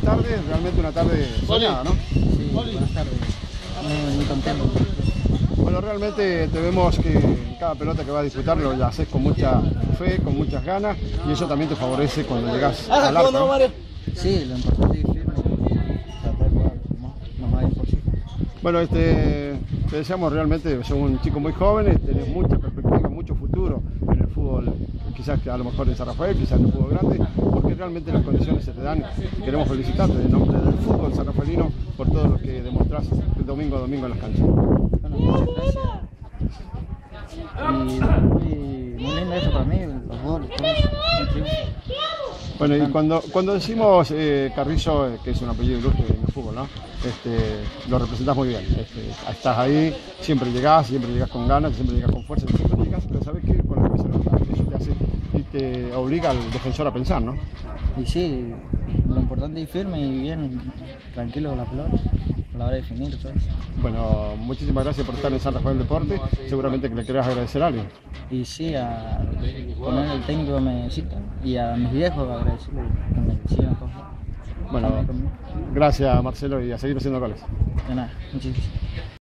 tardes, realmente una tarde soñada, ¿no? Sí, buenas tardes. Muy, muy contento. Bueno, realmente te vemos que cada pelota que vas a disputar lo haces con mucha fe, con muchas ganas y eso también te favorece cuando llegas al arco. ¿no? Sí, lo importante es firme y tratar de jugar lo más, lo más bien posible. Bueno, este, te deseamos realmente, sos un chico muy joven, tenés mucha perspectiva, mucho futuro quizás que a lo mejor en San Rafael, quizás en el fútbol grande, porque realmente las condiciones se te dan. Queremos felicitarte en nombre del fútbol sanrafaelino por todo lo que demostrás domingo a domingo en las canchas. Bueno, muchas gracias. Y muy, muy lindo eso para mí, los goles. Bueno, y cuando, cuando decimos eh, Carrizo, eh, que es un apellido ilustre en el fútbol, ¿no? Este, lo representás muy bien. Este, estás ahí, siempre llegás, siempre llegás con ganas, siempre llegás con fuerza, siempre llegás, pero sabes que con la cabeza levantada, eso te hace te obliga al defensor a pensar, ¿no? Y sí, lo importante es ir firme y bien, tranquilo con la pelota, a la hora de definir todo eso. Bueno, muchísimas gracias por estar en San Rafael Deporte. Seguramente que le querés agradecer a alguien. Y sí, a poner el técnico que me necesita y a mis viejos agradecerles que me sigan con- Bueno, gracias Marcelo y a seguir haciendo goles. De nada, muchísimas